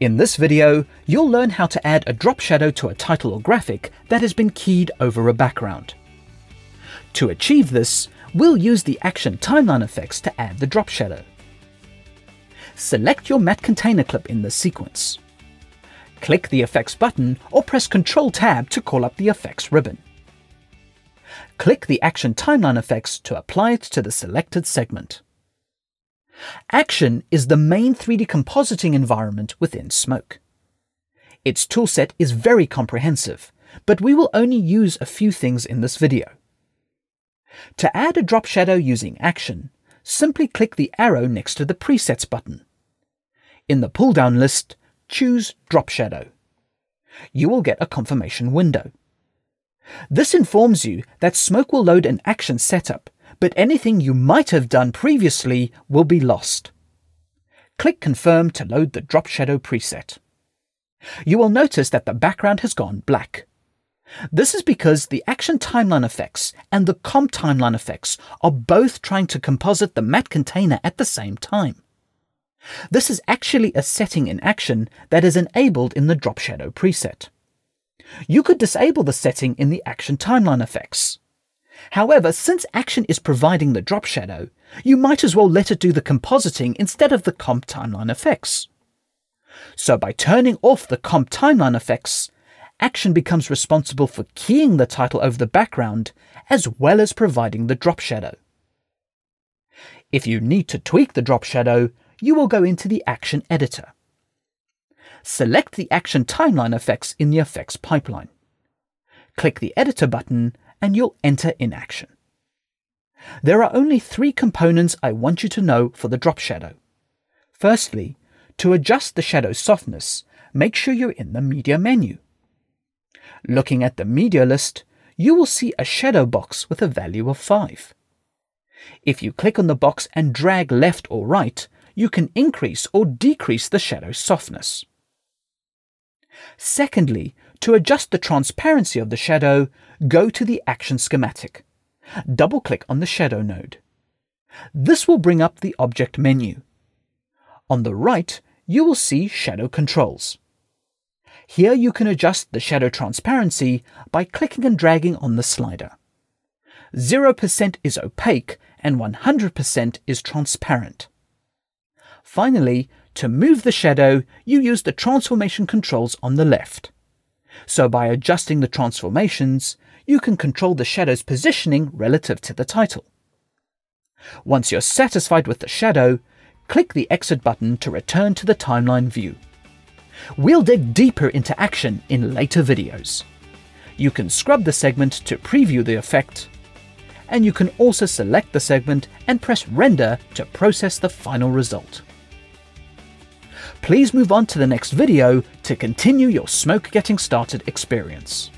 In this video, you'll learn how to add a drop shadow to a title or graphic that has been keyed over a background. To achieve this, we'll use the Action Timeline effects to add the drop shadow. Select your matte container clip in this sequence. Click the Effects button or press Ctrl Tab to call up the Effects ribbon. Click the Action Timeline effects to apply it to the selected segment. Action is the main 3D compositing environment within Smoke. Its toolset is very comprehensive, but we will only use a few things in this video. To add a drop shadow using Action, simply click the arrow next to the Presets button. In the pull-down list, choose Drop Shadow. You will get a confirmation window. This informs you that Smoke will load an action setup, but anything you might have done previously will be lost. Click Confirm to load the Drop Shadow preset. You will notice that the background has gone black. This is because the Action Timeline effects and the Comp Timeline effects are both trying to composite the matte container at the same time. This is actually a setting in Action that is enabled in the Drop Shadow preset. You could disable the setting in the Action Timeline effects. However, since Action is providing the drop shadow, you might as well let it do the compositing instead of the comp timeline effects. So by turning off the comp timeline effects, Action becomes responsible for keying the title over the background as well as providing the drop shadow. If you need to tweak the drop shadow, you will go into the Action editor. Select the Action timeline effects in the effects pipeline. Click the Editor button and you'll enter in action. There are only three components I want you to know for the drop shadow. Firstly, to adjust the shadow softness, make sure you're in the Media menu. Looking at the Media list, you will see a shadow box with a value of 5. If you click on the box and drag left or right, you can increase or decrease the shadow softness. Secondly, to adjust the transparency of the shadow, go to the Action schematic. Double-click on the Shadow node. This will bring up the Object menu. On the right, you will see Shadow Controls. Here you can adjust the shadow transparency by clicking and dragging on the slider. 0% is opaque and 100% is transparent. Finally, to move the shadow, you use the transformation controls on the left. So by adjusting the transformations, you can control the shadow's positioning relative to the title. Once you're satisfied with the shadow, click the exit button to return to the timeline view. We'll dig deeper into action in later videos. You can scrub the segment to preview the effect, and you can also select the segment and press render to process the final result please move on to the next video to continue your smoke getting started experience.